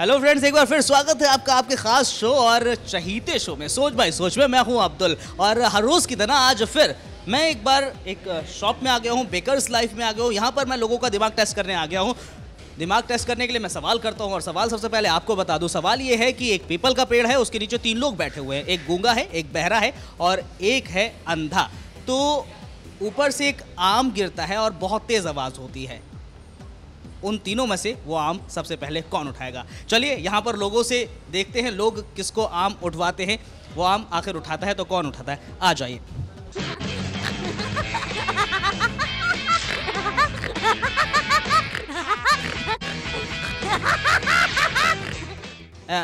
Hello friends एक बार फिर स्वागत है आपका आपके खास शो और चहीते शो में। सोच भाई सोच में, मैं हूँ अब्दुल और हर रोज़ की तरह आज फिर मैं एक बार एक शॉप में आ गया हूँ बेकर्स लाइफ में आ गया हूँ। यहाँ पर मैं लोगों का दिमाग टेस्ट करने आ गया हूँ। दिमाग टेस्ट करने के लिए मैं सवाल करता हूँ और सवाल सबसे पहले आपको बता दूँ। सवाल ये है कि एक पीपल का पेड़ है, उसके नीचे तीन लोग बैठे हुए हैं। एक गूँगा है, एक बहरा है और एक है अंधा। तो ऊपर से एक आम गिरता है और बहुत तेज़ आवाज़ होती है। उन तीनों में से वो आम सबसे पहले कौन उठाएगा? चलिए यहाँ पर लोगों से देखते हैं लोग किसको आम उठवाते हैं। वो आम आखिर उठाता है तो कौन उठाता है? आ जाइए।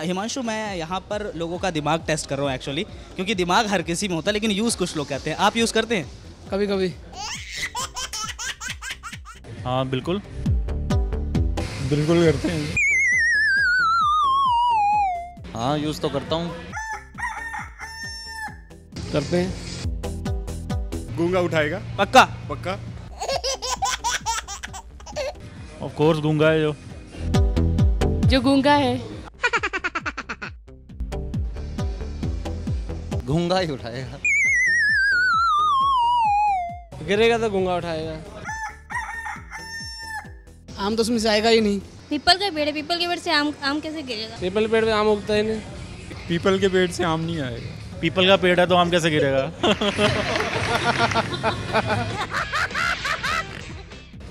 हिमांशु मैं यहाँ पर लोगों का दिमाग टेस्ट कर रहा हूँ एक्चुअली क्योंकि दिमाग हर किसी में होता है लेकिन यूज़ कुछ लोग कहते हैं। आप यूज़ करते हैं? कभी कभी हाँ बिल्कुल। बिल्कुल करते हैं। हाँ यूज़ तो करता हूँ। करते हैं। गूँगा उठाएगा। पक्का? पक्का। ऑफ़ कोर्स गूँगा है जो। जो गूँगा है। घूँगा ही उठाएगा। गिरेगा तो गूँगा उठाएगा। आम तो उसमें से आएगा ही नहीं। पीपल का पेड़ है पीपल के पेड़ से आम आम कैसे गिरेगा? पीपल पेड़ पे आम उगता ही नहीं। पीपल के पेड़ से आम नहीं आएगा। पीपल का पेड़ है तो आम कैसे गिरेगा?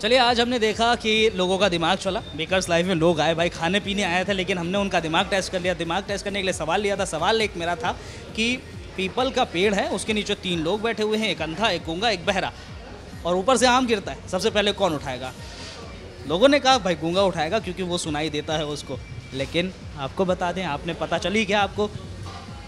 चलिए आज हमने देखा कि लोगों का दिमाग चला। बेकर्स लाइफ में लोग आए भाई खाने पीने आए थे लेकिन हमने उनका दिमाग टेस्ट कर लिया। दिमाग टेस्ट करने के लिए सवाल लिया था। सवाल एक मेरा था कि पीपल का पेड़ है उसके नीचे तीन लोग बैठे हुए हैं एक अंधा एक गूँगा एक बहरा और ऊपर से आम गिरता है। सबसे पहले कौन उठाएगा? लोगों ने कहा, भाई, गूँगा उठाएगा क्योंकि वो सुनाई देता है उसको। लेकिन आपको बता दें, आपने पता चली क्या आपको?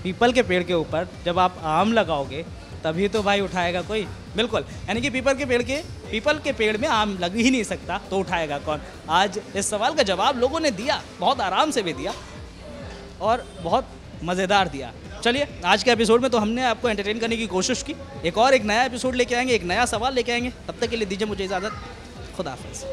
पीपल के पेड़ के ऊपर जब आप आम लगाओगे, तभी तो भाई उठाएगा कोई। बिल्कुल, यानी कि पीपल के पेड़ के, पीपल के पेड़ में आम लग ही नहीं सकता तो उठाएगा कौन? आज इस सवाल का जवाब लोगों ने दिया, बहुत आराम से भी दिया और बहुत मज़ेदार दिया। चलिए, आज के एपिसोड में तो हमने आपको एंटरटेन करने की कोशिश की। एक और एक नया एपिसोड लेके आएँगे, एक नया सवाल लेके आएँगे। तब तक के लिए दीजिए मुझे इजाज़त। खुदा हाफिज़।